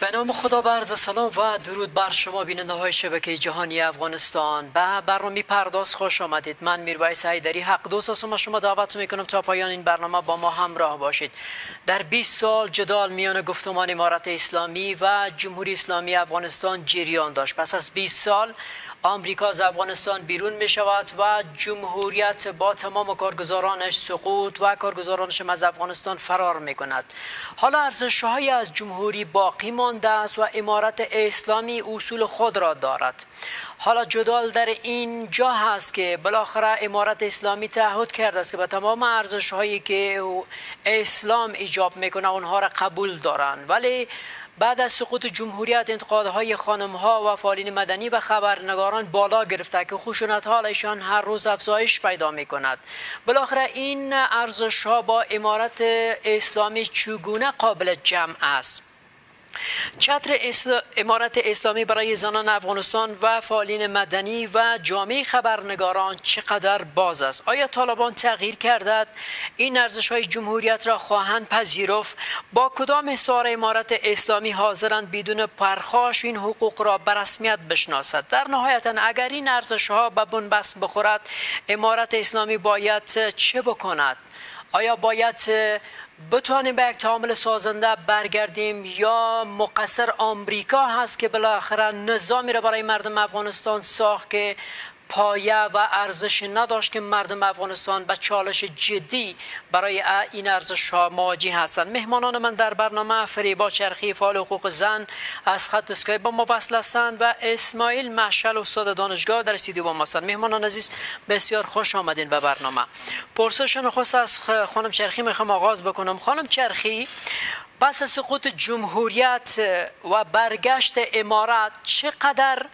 به نام خدا برز سلام و درود بر شما بیننده های شبکه جهانی افغانستان. به برنامه پرداز خوش آمدید. من میرویس حیدری حق دوست هستم شما دعوت می‌کنم تا پایان این برنامه با ما همراه باشید. در 20 سال جدال میان گفتمان امارت اسلامی و جمهوری اسلامی افغانستان جریان داشت. پس از 20 سال آمریکا از افغانستان بیرون می شود و جمهوریت با تمام کارگزارانش سقوط و کارگزارانش از افغانستان فرار می کند. حالا ارزش های از جمهوری باقی مانده است و امارت اسلامی اصول خود را دارد. حالا جدال در این جا هست که بالاخره امارت اسلامی تعهد کرده است که به تمام ارزش هایی که اسلام ایجاب می‌کنه اونها را قبول دارند. ولی بعد از سقوط جمهوریت انتقادهای خانم ها و فعالین مدنی و خبرنگاران بالا گرفته که خشونت ایشان هر روز افزایش پیدا می کند بالاخره این ارزش ها با امارت اسلامی چگونه قابل جمع است؟ چتر امارت اسلامی برای زنان افغانستان و فعالین مدنی و جامعه خبرنگاران چقدر باز است؟ آیا طالبان تغییر کردد این ارزش های جمهوریت را خواهند پذیرفت؟ با کدام حصار امارت اسلامی حاضرند بدون پرخاش این حقوق را به رسمیت بشناسد؟ در نهایت اگر این ارزش ها به بنبست بخورد امارت اسلامی باید چه بکند؟ آیا باید بتوانیم به یک تعامل سازنده برگردیم یا مقصر آمریکا هست که بالاخره نظامی را برای مردم افغانستان ساخت که پایه و ارزش نداشت که مردم افغانستان به چالش جدی برای این ارزش ها مواجه هستند. مهمانان من در برنامه فریبا چرخی فعال حقوق زن از خط اسکای با ما وصل هستند و اسماعیل محشل استاد دانشگاه در استودیو با ما هستند. مهمانان عزیز بسیار خوش آمدین به برنامه. پرسش نخست از خانم چرخی می‌خوام آغاز بکنم. خانم چرخی پس سقوط جمهوریت و برگشت امارت چقدر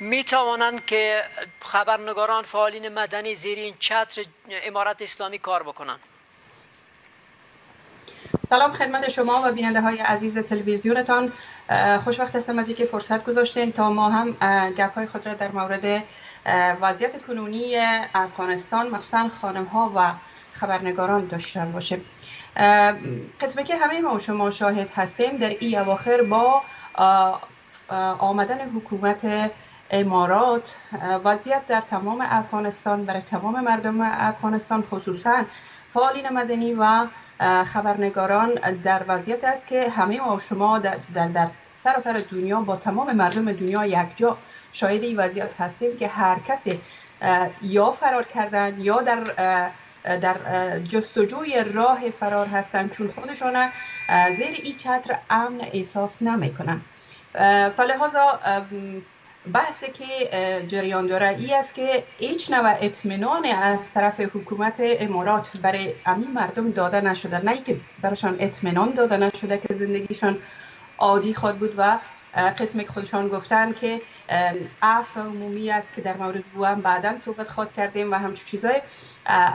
می توانند که خبرنگاران فعالین مدنی زیر این چتر امارت اسلامی کار بکنند؟ سلام خدمت شما و بیننده های عزیز تلویزیونتان. خوشوقت هستم از اینکه فرصت گذاشتین تا ما هم گپ های خود را در مورد وضعیت کنونی افغانستان مخصوصا خانم ها و خبرنگاران داشته باشیم. قسمه که همه ما شما شاهد هستیم در این اواخر با آمدن حکومت امارات. وضعیت در تمام افغانستان برای تمام مردم افغانستان خصوصا فعالین مدنی و خبرنگاران در وضعیت است که همه ما شما در, در, در سراسر دنیا با تمام مردم دنیا یکجا شاهد این وضعیت هستیم که هر کسی یا فرار کردن یا در در جستجوی راه فرار هستند چون خودشان زیر این چتر امن احساس نمی‌کنن. فلحاظا بحثی که جریان داره ای است که هیچ نوع اطمینان از طرف حکومت امارات برای امی مردم داده نشده. نه که براشان اطمینان داده نشده که زندگیشان عادی خود بود و قسمی که خودشان گفتن که عفو عمومی است که در مورد او هم بعدا صحبت خواد کردیم و همچون چیزای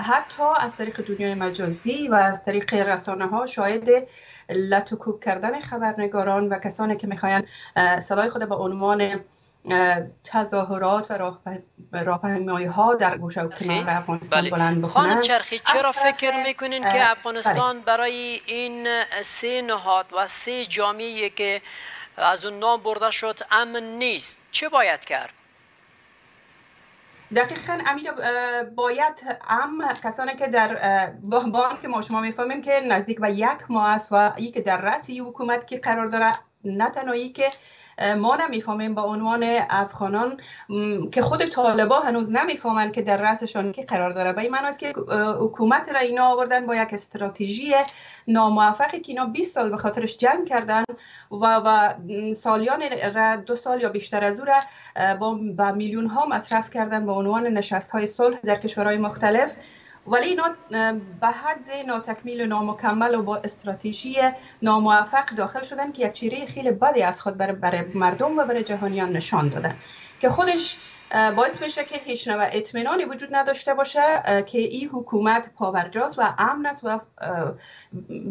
حتی از طریق دنیای مجازی و از طریق رسانه ها شاید لطوکوک کردن خبرنگاران و کسانی که می‌خواین صدای خود به عنوان تظاهرات و راهپیمایی ها در گوشه و کنار افغانستان بله. بلند بکنن خانم چرخی چرا فکر می‌کنین که افغانستان بله. برای این سه نهاد و سه جامعه که از اون نام برده شد امن نیست. چه باید کرد؟ دقیقا امیر باید هم کسانی که در با که ما شما می‌فهمیم که نزدیک به یک ماه است و ای که در رأس حکومت که قرار داره نه که ما نمی‌فهمیم با عنوان افغانان که خود طالبا هنوز نمی‌فهمن که در رأسشان که قرار داره. به این است که حکومت را اینا آوردن با یک استراتژی ناموفقی که اینا 20 سال به خاطرش جنگ کردن و و سالیان را دو سال یا بیشتر از او را با میلیون ها مصرف کردن به عنوان نشست های صلح در کشورهای مختلف. ولی به حد ناتکمیل و نامکمل و با استراتژی ناموفق داخل شدن که یک چیره خیلی بدی از خود برای, مردم و برای جهانیان نشان دادن. که خودش باعث میشه که هیچ نوع اطمینانی وجود نداشته باشه که این حکومت پاورجاست و امن است و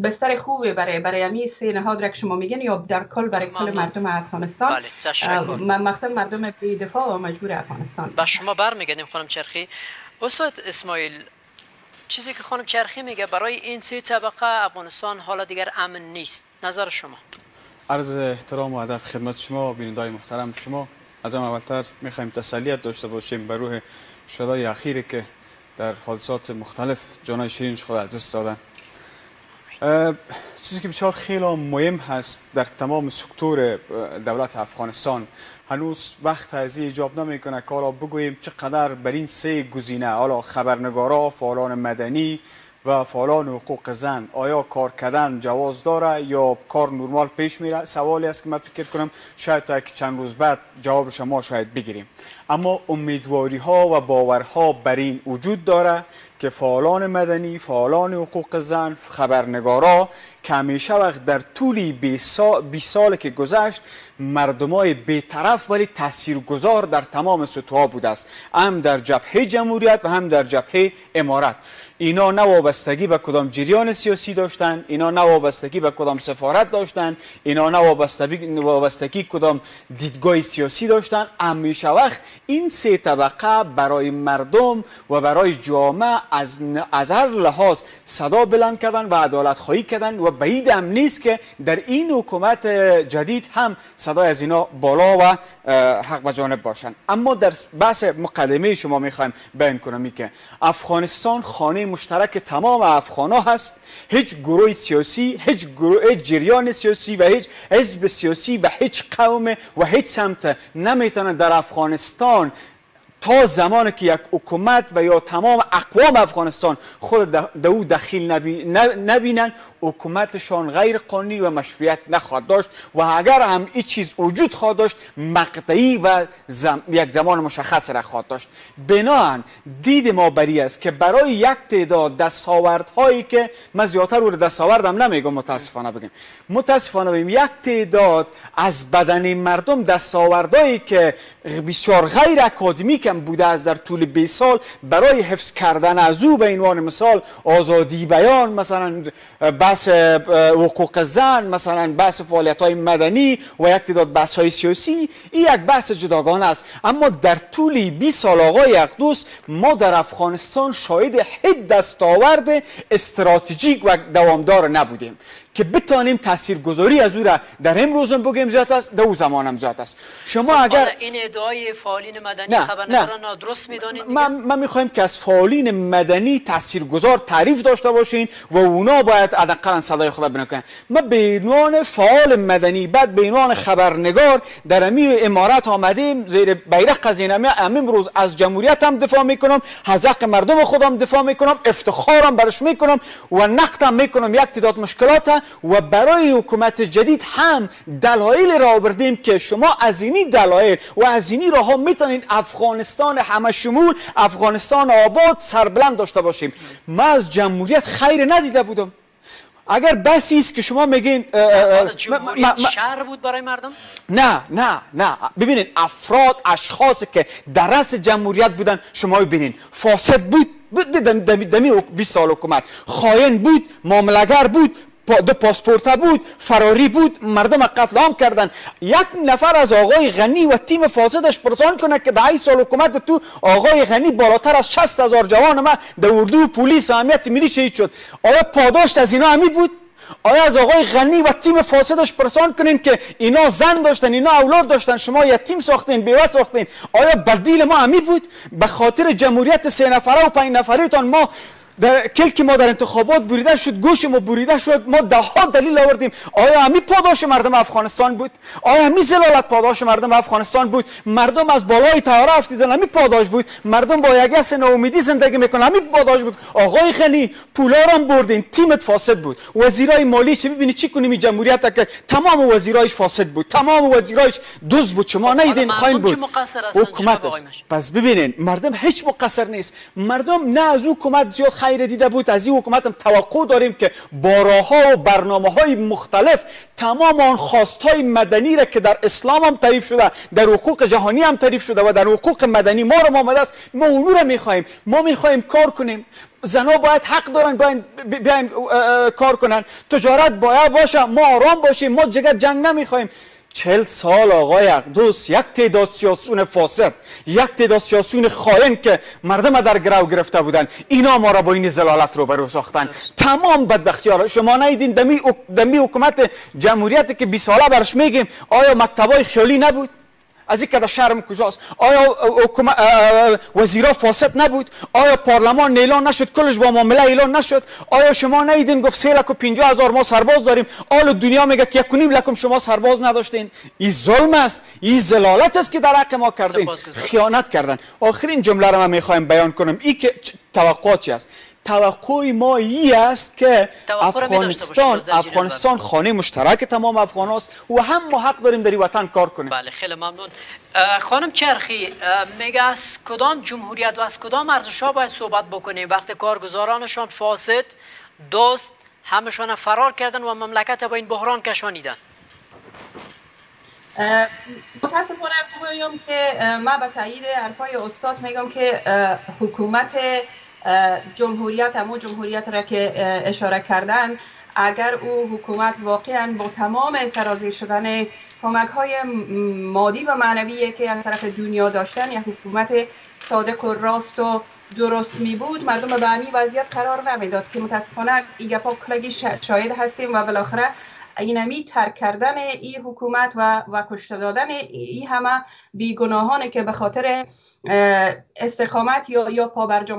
بستر خوبی برای برای امی سه نهاد را که شما میگین یا در کل برای کل مردم افغانستان. بله مقصد مردم بی دفاع و مجبور افغانستان. با شما برمیگردیم خانم چرخی. استاد اسماعیل چیزی که خانم چرخی میگه برای این سه طبقه افغانستان حالا دیگر امن نیست. نظر شما؟ عرض احترام و ادب خدمت شما بینندای محترم شما. از هم اولتر می‌خوایم تسلیت داشته باشیم بر روح شدای اخیری که در حادثات مختلف جانای شیرینش خود از دست دادن چیزی که بسیار خیلی مهم هست در تمام سکتور دولت افغانستان هنوز وقت از ایجاب نمی‌کنه. که حالا بگوییم چقدر بر این سه گزینه. حالا خبرنگارا فعالان مدنی و فعالان حقوق زن. آیا کار کردن جواز داره یا کار نرمال پیش میره؟ سوالی است که من فکر کنم شاید تا چند روز بعد جواب شما شاید بگیریم. اما امیدواری ها و باورها بر این وجود داره که فعالان مدنی فعالان حقوق زن خبرنگارا که وقت در طول 20 سال که گذشت مردمای بیطرف ولی تاثیرگذار در تمام سطوح بوده است. هم در جبهه جمهوریت و هم در جبهه امارت. اینا نه وابستگی به کدام جریان سیاسی داشتن اینا نه وابستگی به کدام سفارت داشتن اینا نه وابستگی کدام دیدگاه سیاسی داشتن. همیشه وقت این سه طبقه برای مردم و برای جامعه از, از هر لحاظ صدا بلند کردن و عدالت خواهی کردن و بعید هم نیست که در این حکومت جدید هم صدای از اینا بالا و حق به جانب باشن. اما در بحث مقدمه شما می‌خوایم بیان کنم که افغانستان خانه مشترک تمام افغان ها هست. هیچ گروه سیاسی هیچ گروه جریان سیاسی و هیچ حزب سیاسی و هیچ قوم و هیچ سمت نمی‌تونه در افغانستان تا زمانی که یک حکومت و یا تمام اقوام افغانستان خود در او دخیل نبینن حکومتشان غیر قانونی و مشروعیت نخواهد داشت و اگر هم این چیز وجود خواهد داشت مقطعی و یک زمان مشخص را خواهد داشت. بناهن دید ما بری است که برای یک تعداد هایی که من زیادتر رو دستاوردم نمیگم متاسفانه بگیم متاسفانه بگیم یک تعداد از بدن مردم دستاوردهایی که بسیار غیر اکادمیک بوده از در طول 20 سال. برای حفظ کردن از او به عنوان مثال آزادی بیان مثلا بحث حقوق زن مثلا بحث فعالیت های مدنی و یک تعداد بحث های سیاسی این یک بحث جداگانه است. اما در طول 20 سال آقای اقدوس ما در افغانستان شاهد هیچ دستاورد استراتژیک و دوامدار نبودیم. که بتانیم تاثیرگذاری از او را در امروز بگیم زیاد است در او زمان هم زیاد است. شما خب، اگر این ادعای فعالین مدنی خبرنگاران درست می‌دانید من من می‌خوایم که از فعالین مدنی تاثیرگذار تعریف داشته باشین و اونا باید حداقل صدای خود بنکنن ما به عنوان فعال مدنی بعد به عنوان خبرنگار در امی امارات آمدیم زیر بیرق از این امروز از جمهوریت هم دفاع می‌کنم از حق مردم خودم دفاع می‌کنم افتخارم برش می‌کنم و نقدم می‌کنم. یک تعداد مشکلات و برای حکومت جدید هم دلایل را آوردیم که شما از اینی دلایل و از اینی راه می‌تونید افغانستان همه شمول افغانستان آباد سربلند داشته باشیم. من از جمهوریت خیر ندیده بودم. اگر بسی است که شما میگین شهر بود برای مردم؟ نه نه نه. ببینید افراد اشخاص که در رأس جمهوریت بودن شما ببینید فاسد بود. دمی 20 سال حکومت. خائن بود معاملگر بود. دو پاسپورت بود فراری بود مردم قتل عام کردن. یک نفر از آقای غنی و تیم فاسدش پرسان کنه که ده سال حکومت تو آقای غنی بالاتر از 60 هزار جوان ما در اردو پلیس و امنیت ملی شهید شد. آیا پاداشت از اینا همی بود؟ آیا از آقای غنی و تیم فاسدش پرسان کنین که اینا زن داشتن اینا اولاد داشتن شما یتیم ساختین بیوه ساختین؟ آیا بدیل ما همی بود؟ به خاطر جمهوریت سه نفره و پنج نفریتان ما در کلک ما در انتخابات بریده شد گوش ما بریده شد ما ده ها دلیل آوردیم. آیا همی پاداش مردم افغانستان بود؟ آیا همی زلالت پاداش مردم افغانستان بود؟ مردم از بالای تهاره افتیدن همی پاداش بود؟ مردم با یک حس ناامیدی زندگی می‌کنن همی پاداش بود؟ آقای غنی پولا هم بردین تیمت فاسد بود. وزیرای مالی چه ببینید چی کنیم جمهوریت که تمام وزیرایش فاسد بود؟ تمام وزیرایش دوز بود شما نیدین خاین بود. حکومتش. پس ببینین مردم هیچ مقصر نیست. مردم نه از حکومت زیاد خیر دیده بود. از این حکومت هم توقع داریم که با ها و برنامه های مختلف تمام آن خواست های مدنی را که در اسلام هم تعریف شده در حقوق جهانی هم تعریف شده و در حقوق مدنی ما رو آمده است. ما اونو را می‌خواهیم. ما می‌خواهیم کار کنیم. زنها باید حق دارن بیاین کار کنن. تجارت باید باشه. ما آرام باشیم. ما جگر جنگ نمی‌خوایم چل سال آقای اقدوس یک تعداد سیاسون فاسد یک تعداد سیاسون خائن که مردم در گرو گرفته بودن اینا ما را با این زلالت رو برو ساختن تمام بدبختی ها شما نیدین دمی, دمی حکومت جمهوریت که 20 ساله برش میگیم آیا مکتبای خیالی نبود؟ از این کده شرم کجاست؟ آیا وزیرا فاسد نبود؟ آیا پارلمان نیلان نشد؟ کلش با معامله اعلان نشد؟ آیا شما نیدین گفت سه لک و پینجا هزار ما سرباز داریم؟ آل دنیا میگه که یکونیم لکم شما سرباز نداشتین. این ظلم است. این زلالت است که در حق ما کردین. خیانت کردن. آخرین جمله را من می‌خوایم بیان کنم. این که توقع چی است. توقع ما ای است که افغانستان افغانستان خانه مشترک تمام افغان است و هم ما حق داریم در وطن کار کنیم. بله خیلی ممنون. خانم چرخی میگه از کدام جمهوریت و از کدام ارزش ها باید صحبت بکنیم؟ وقتی کارگزارانشان فاسد دوست همشان فرار کردن و مملکت با این بحران کشانیدن. متاسفانه بگویم که من به تایید حرفای استاد میگم که حکومت جمهوریت همون جمهوریت را که اشاره کردن اگر او حکومت واقعا با تمام سرازیر شدن کمک های مادی و معنوی که از طرف دنیا داشتن یک حکومت صادق و راست و درست می بود مردم به همین وضعیت قرار نمی‌داد که متاسفانه این گپا کلگی شاهد هستیم و بالاخره اینمی ترک کردن این حکومت و, و کشته دادن این همه بیگناهانه که به خاطر استقامت یا یا پابرجا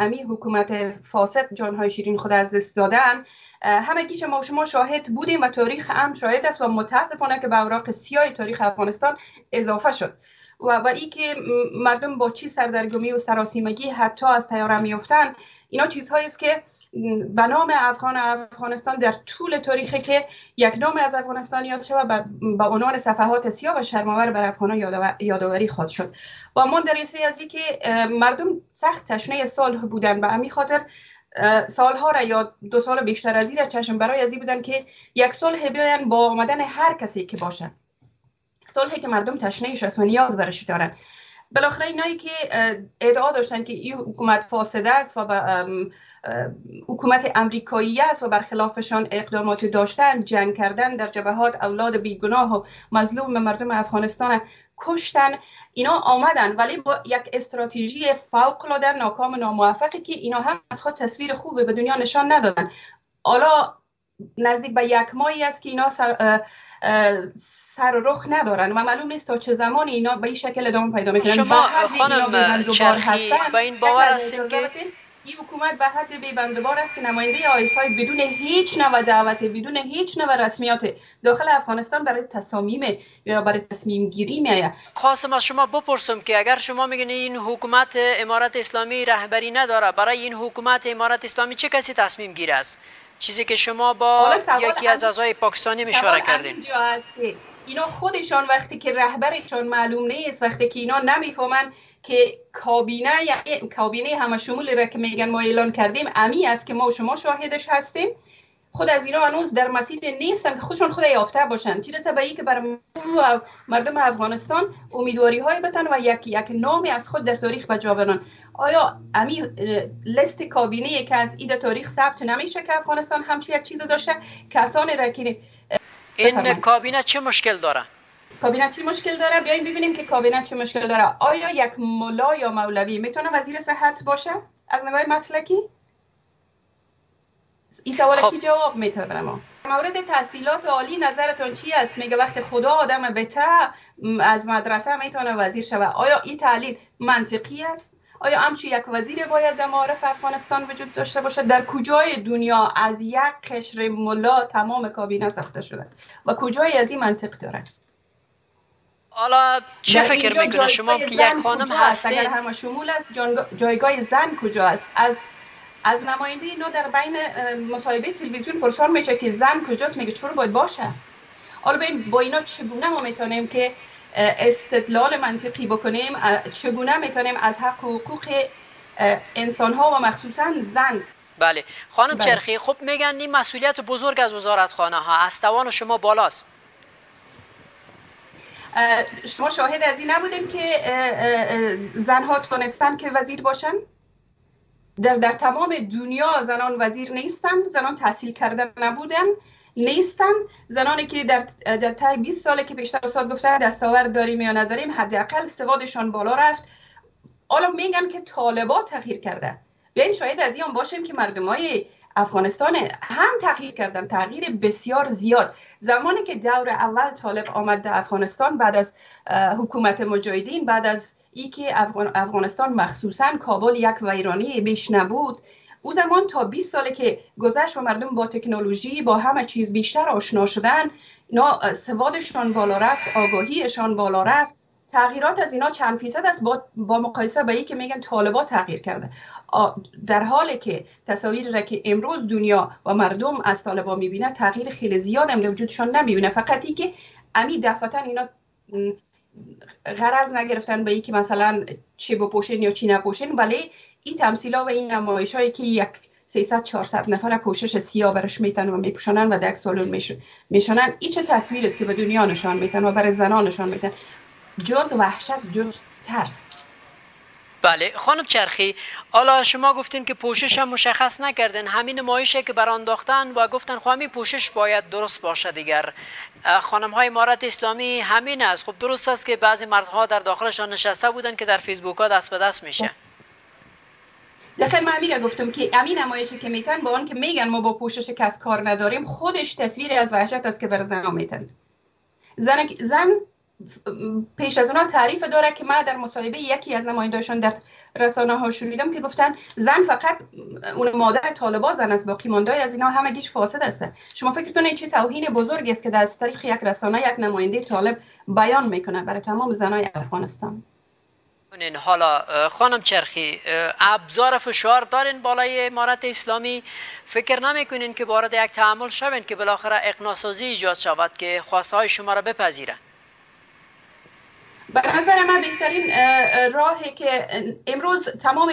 امی حکومت فاسد جانهای شیرین خود از دست دادن. همه ما شما شاهد بودیم و تاریخ هم شاهد است و متاسفانه که به اوراق سیاه تاریخ افغانستان اضافه شد. و, و ای که مردم با چی سردرگمی و سراسیمگی حتی از تیاره میفتن اینا چیزهایی است که به نام افغان افغانستان در طول تاریخی که یک نام از افغانستان یاد شود به عنوان صفحات سیاه و شرماور بر افغان یادآوری خواهد شد. با من در از که مردم سخت تشنه سال بودن به همین خاطر سالها را یا دو سال بیشتر از این چشم برای ازی بودن که یک سال بیاین با آمدن هر کسی که باشه صلحی که مردم تشنهش است و نیاز برش دارن. بالاخره اینایی که ادعا داشتن که این حکومت فاسده است و حکومت امریکایی است و برخلافشان اقدامات داشتن جنگ کردن در جبهات اولاد بیگناه و مظلوم مردم افغانستان کشتن. اینا آمدن ولی با یک استراتژی فوق العاده ناکام ناموفقی که اینا هم از خود تصویر خوبه به دنیا نشان ندادن. حالا نزدیک به یک ماهی است که اینا سر, سر رخ ندارن و معلوم نیست تا چه زمان اینا به این شکل ادامه پیدا می‌کنن. شما خانم چرخی با این باور هستید که این حکومت به حد بیبندبار است که نماینده آیسای بدون هیچ نوع دعوت بدون هیچ نوع رسمیات داخل افغانستان برای تصامیم یا برای تصمیم گیری میآید. خواستم از شما بپرسم که اگر شما میگین این حکومت امارت اسلامی رهبری نداره برای این حکومت امارت اسلامی چه کسی تصمیم گیر است؟ چیزی که شما با یکی از اعضای پاکستانی اشاره کردین. اینا خودشان وقتی که رهبرشان معلوم نیست وقتی که اینا نمی‌فهمن که کابینه یعنی کابینه همه شمول را که میگن ما اعلان کردیم امی است که ما و شما شاهدش هستیم. خود از اینا هنوز در مسیر نیستن که خودشون خود یافته باشن. چی رسه به که برای مردم افغانستان امیدواری های بتن و یک یک نامی از خود در تاریخ به جا برن آیا امی لست کابینه که از ایده تاریخ ثبت نمیشه که افغانستان همچون یک چیز داشته؟ کسانی را که این کابینه چه مشکل داره؟ کابینه چه مشکل داره؟ بیاین ببینیم که کابینه چه مشکل داره. آیا یک ملا یا مولوی می‌تونه وزیر صحت باشه؟ از نگاه مسلکی؟ این سوال خب. کی جواب می‌تونه ما؟ مورد تحصیلات عالی نظرتون چی است؟ میگه وقت خدا آدم بته از مدرسه می‌تونه وزیر شوه آیا این تحلیل منطقی است؟ آیا همچی یک وزیر باید در معارف افغانستان وجود داشته باشه در کجای دنیا از یک قشر ملا تمام کابینه ساخته شده؟ و کجای از این منطق داره؟ حالا چه فکر می‌کنه شما که یک خانم هستید اگر همه شمول است جایگاه زن کجا است از از نماینده اینا در بین مصاحبه تلویزیون پرسان میشه که زن کجاست؟ میگه چرا باید باشه؟ حالا ببین با اینا چگونه ما می‌تونیم که استدلال منطقی بکنیم؟ چگونه می‌تونیم از حق و حقوق انسان ها و مخصوصا زن؟ بله. خانم بله. چرخی خب میگن این مسئولیت بزرگ از وزارت خانه ها از توان شما بالاست. شما شاهد از این نبودیم که زنها تونستن که وزیر باشن؟ در, در تمام دنیا زنان وزیر نیستن زنان تحصیل کرده نبودن نیستن. زنانی که در در طی 20 ساله که بیشتر استاد گفتن دستاورد داریم یا نداریم حداقل سوادشان بالا رفت. حالا میگن که طالبا تغییر کرده. بیاین شاید از این باشیم که مردم های افغانستان هم تغییر کردن تغییر بسیار زیاد. زمانی که دور اول طالب آمد در افغانستان بعد از حکومت مجاهدین بعد از ای که افغانستان مخصوصا کابل یک ویرانی بیش نبود او زمان تا 20 ساله که گذشت و مردم با تکنولوژی با همه چیز بیشتر آشنا شدن اینا سوادشان بالا رفت آگاهیشان بالا رفت. تغییرات از اینا چند فیصد است با, با مقایسه به که میگن طالبا تغییر کرده. در حالی که تصاویر را که امروز دنیا و مردم از طالبا می‌بینه تغییر خیلی زیاد هم وجودشان نمی‌بینه. فقط ای که امی دفعتا اینا غرض نگرفتن به که مثلا چی بپوشین یا چی نپوشین ولی این تمثیلا و این نمایش هایی که یک 300 400 نفر پوشش سیاه برش میتن و میپوشنن و در میشنن این چه تصویر است که به دنیا نشان میتن و برای زنان نشان میتن جز وحشت جز ترس. بله خانم چرخی حالا شما گفتین که پوشش هم مشخص نکردن. همین نمایشه که برانداختن و گفتن خواهی پوشش باید درست باشه دیگر. خانم های امارت اسلامی همین است. خب درست است که بعضی مردها در داخلشان نشسته بودن که در فیسبوک ها دست به دست میشه. دقیقا من امیر گفتم که امین نمایشی که میتن با آن که میگن ما با پوشش کس کار نداریم خودش تصویری از وحشت است که بر زن میتن. زن زن پیش از اونا تعریف داره که من در مصاحبه یکی از نمایندهشان در رسانه ها شنیدم که گفتن زن فقط اون مادر طالبا زن است باقی مانده از اینا همه گیش فاسد است. شما فکر کنید چه توهین بزرگی است که در طریق یک رسانه یک نماینده طالب بیان می‌کنه برای تمام زنای افغانستان؟ حالا خانم چرخی ابزار فشار دارین بالای امارت اسلامی؟ فکر نمی‌کنین که وارد یک تعامل شوین که بالاخره اقناسازی ایجاد شود که خواسته های شما را بپذیره به نظر من بهترین راهی که امروز تمام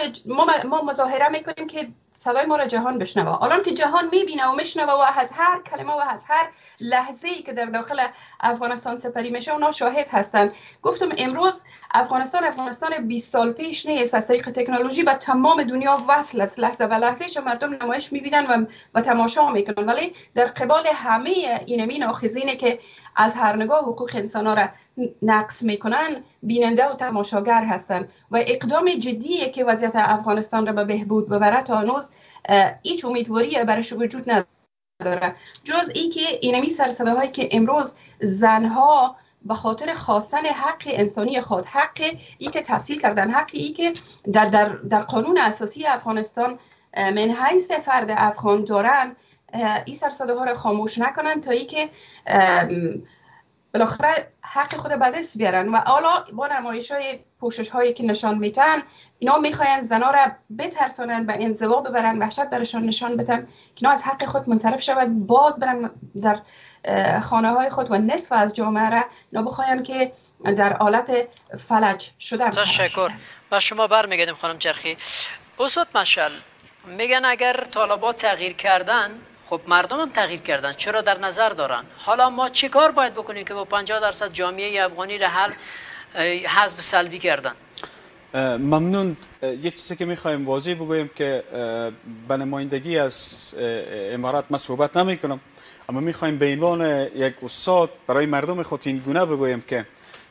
ما مظاهره می‌کنیم که صدای ما را جهان بشنوه. الان که جهان می‌بینه و میشنوه و از هر کلمه و از هر لحظه ای که در داخل افغانستان سپری میشه اونا شاهد هستند. گفتم امروز افغانستان افغانستان 20 سال پیش نیست از طریق تکنولوژی به تمام دنیا وصل است. لحظه و لحظه مردم نمایش می‌بینن و, و تماشا می‌کنن. ولی در قبال همه اینمی ناخذینه که از هر نگاه حقوق انسان را نقص می‌کنن بیننده و تماشاگر هستند و اقدام جدی که وضعیت افغانستان را به بهبود ببره تا هنوز هیچ امیدواری برش وجود نداره. جز ای که اینمی سرصداهایی که امروز زنها به خاطر خواستن حق انسانی خود حق ای که تحصیل کردن حق ای که در, در, در قانون اساسی افغانستان من حیث فرد افغان دارن این سرصده ها رو خاموش نکنن تا ای که بالاخره حق خود به دست بیارن. و حالا با نمایش های پوشش هایی که نشان میتن اینا می‌خواین زنا را بترسانن و انزوا ببرن وحشت برشان نشان بدن که اینا از حق خود منصرف شود باز برن در خانه های خود و نصف از جامعه را اینا بخواین که در حالت فلج شدن تشکر و شما برمیگردیم خانم چرخی. اسود مشل میگن اگر طالبات تغییر کردن خب مردم هم تغییر کردن. چرا در نظر دارن؟ حالا ما چه کار باید بکنیم که با 50 درصد جامعه افغانی را حل حزب سلبی کردن؟ ممنون. یک چیزی که می‌خوایم واضح بگویم که به نمایندگی از امارات ما صحبت نمی کنم اما می‌خوایم به عنوان یک استاد برای مردم خود این گونه بگویم که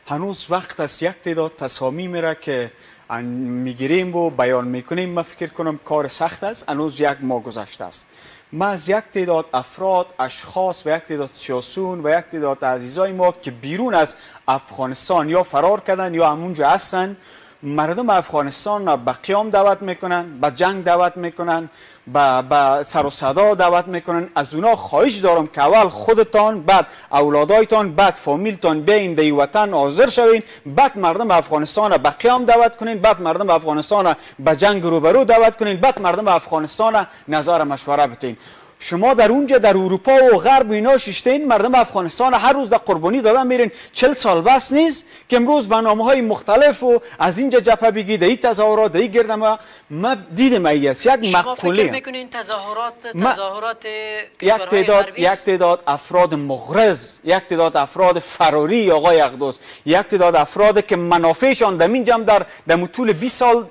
هنوز وقت است یک تعداد تصامی میره که می‌گیریم و بیان می‌کنیم. ما فکر کنم کار سخت است. هنوز یک ماه گذشته است. ما از یک تعداد افراد اشخاص و یک تعداد سیاسون و یک تعداد عزیزای ما که بیرون از افغانستان یا فرار کردن یا همونجا هستن مردم افغانستان به قیام دعوت می‌کنن به جنگ دعوت می‌کنن به سر و صدا دعوت می‌کنن. از اونا خواهش دارم که اول خودتان بعد اولادایتان بعد فامیلتان بیاین دی وطن حاضر شوین. بعد مردم افغانستان به قیام دعوت کنین. بعد مردم افغانستان به جنگ روبرو دعوت کنین. بعد مردم افغانستان نظر مشوره بتین. شما در اونجا در اروپا و غرب و اینا ششتین مردم افغانستان هر روز در قربانی دادن میرین. چل سال بس نیست که امروز برنامه های مختلف و از اینجا جبهه بگی در این تظاهرات در این گردم ما دیدم ای است. یک مقوله فکر می‌کنین تظاهرات تظاهرات یک تعداد یک تعداد افراد مغرض یک تعداد افراد فراری آقای اقدس. یک تعداد افراد که منافعشان در اینجا در در طول 20 سال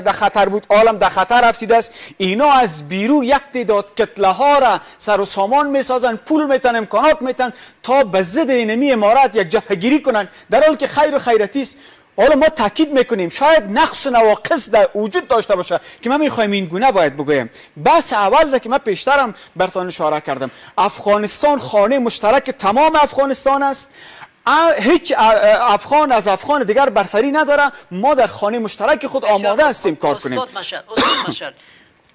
در خطر بود عالم در خطر افتیده است. اینا از بیرو یک تعداد کتله ها را سر و سامان می‌سازن پول میتن امکانات میتن تا به ضد اینمی امارات یک جبهگیری کنن. در حالی که خیر و خیرتی است. حالا ما تاکید می‌کنیم شاید نقص و نواقص در وجود داشته باشه که ما می‌خوایم این گونه باید بگویم. بس اول که من پیشترم برتان اشاره کردم. افغانستان خانه مشترک تمام افغانستان است. هیچ افغان از افغان دیگر برتری نداره. ما در خانه مشترک خود آماده هستیم کار کنیم.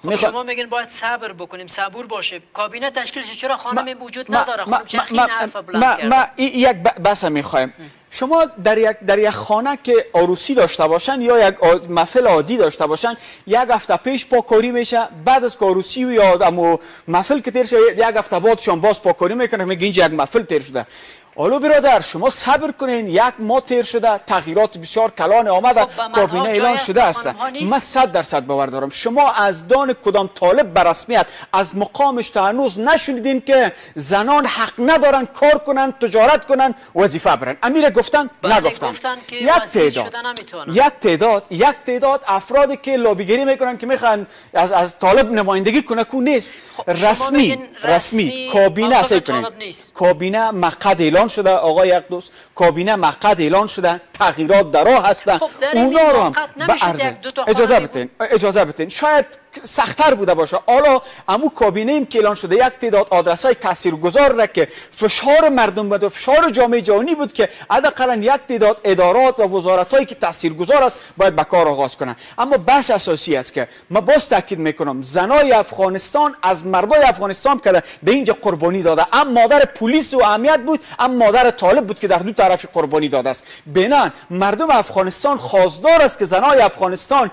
خب شما میگین باید صبر بکنیم صبور باشه کابینه تشکیل چرا خانم وجود نداره؟ خب چه این حرف بلند ما یک بحث می‌خوایم. شما در یک در یک خانه که عروسی داشته باشن یا یک محفل عادی داشته باشن یک هفته پیش پاکاری میشه بعد از عروسی یا امو محفل که تیر شد یک هفته بعد شما باز پاکاری می‌کنه میگین یک محفل تیر شده. حالا برادر شما صبر کنین یک ماه تیر شده تغییرات بسیار کلان آمده خب کابینه اعلان شده است من صد درصد باور دارم شما از دان کدام طالب به رسمیت از مقامش تا هنوز نشنیدین که زنان حق ندارن کار کنن تجارت کنن وظیفه برن امیر گفتن نگفتن یک تعداد یک تعداد یک تعداد افرادی که لابیگری می‌کنن که می‌خوان از از طالب نمایندگی کنه کو نیست خب رسمی رسمی کابینه کابینه مقد اعلان اعلان شده آقای اقدس. کابینه مقد اعلان شده تغییرات در راه هستن. خب اونا رو هم به اجازه بتین اجازه بتین شاید سختتر بوده باشه. حالا امو کابینه ایم که اعلان شده یک تعداد آدرس های تاثیرگذار را که فشار مردم بود و فشار جامعه جهانی بود که حداقل یک تعداد ادارات و وزارت هایی که تاثیرگذار است باید به کار آغاز کنند اما بس اساسی است که ما باز تاکید می‌کنم زنای افغانستان از مردای افغانستان که به اینجا قربانی داده. ام مادر پلیس و اهمیت بود ام مادر طالب بود که در دو طرف قربانی داده است. بنان مردم افغانستان خواستار است که زنای افغانستان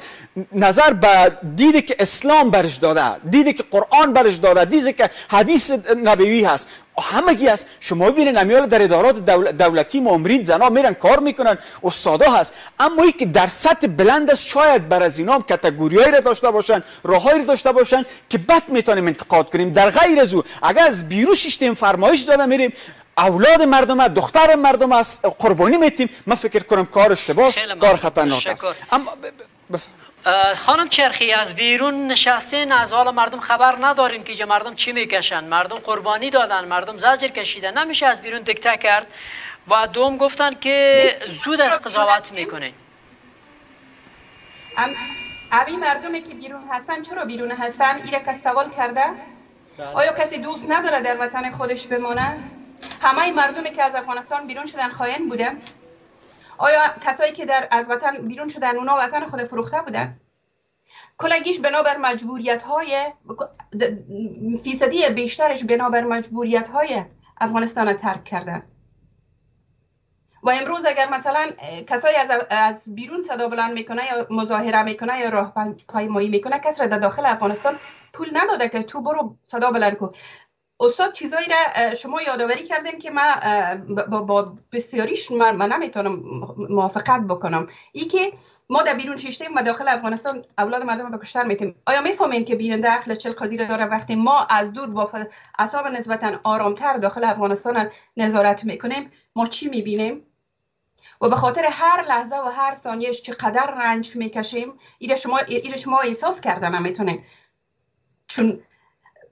نظر به دیدی که اسلام برش داده دیدی که قرآن برش داده دیدی که حدیث نبوی هست. همگی هست. شما ببینید امیال در ادارات دولتی مامرین زنا میرن کار می‌کنن استادا هست. اما ای که در سطح بلند است شاید بر از اینام کتگوریایی را داشته باشن راههایی را داشته باشن که بد می‌تونیم انتقاد کنیم. در غیر از او اگر از بیرون شیشتیم فرمایش داده میریم اولاد مردم دختر مردم از قربانی میتیم. من فکر کنم کار اشتباه کار خطرناک است. اما خانم چرخی از بیرون نشستین از حال مردم خبر ندارین که مردم چی می‌کشن. مردم قربانی دادن مردم زجر کشیدن. نمیشه از بیرون دکته کرد. و دوم گفتن که زود از قضاوت می‌کنه اوی مردمی که بیرون هستن چرا بیرون هستن؟ ایره که سوال کرده؟ بله. آیا کسی دوست نداره در وطن خودش بمانه؟ همه مردمی که از افغانستان بیرون شدن خائن بودن آیا کسایی که در از وطن بیرون شدن اونا وطن خود فروخته بودن؟ کلگیش بنابر مجبوریت های فیصدی بیشترش بنابر مجبوریت های افغانستان ترک کردن. و امروز اگر مثلا کسایی از, از بیرون صدا بلند می‌کنه یا مظاهره می‌کنه یا راه پایمایی می‌کنه کس را در داخل افغانستان پول نداده که تو برو صدا بلند کن. استاد چیزایی را شما یادآوری کردین که من با, بسیاریش من, من نمی‌تونم موافقت بکنم. ای که ما در بیرون شیشتیم و داخل افغانستان اولاد مردم به کشتر میتیم. آیا می‌فهمین که بیننده عقل چل قضیه داره؟ وقتی ما از دور با اصاب نسبتا آرامتر داخل افغانستان نظارت می‌کنیم ما چی می‌بینیم؟ و به خاطر هر لحظه و هر ثانیهش چقدر رنج می‌کشیم ایره شما ایره شما احساس کردن نمی‌تونین چون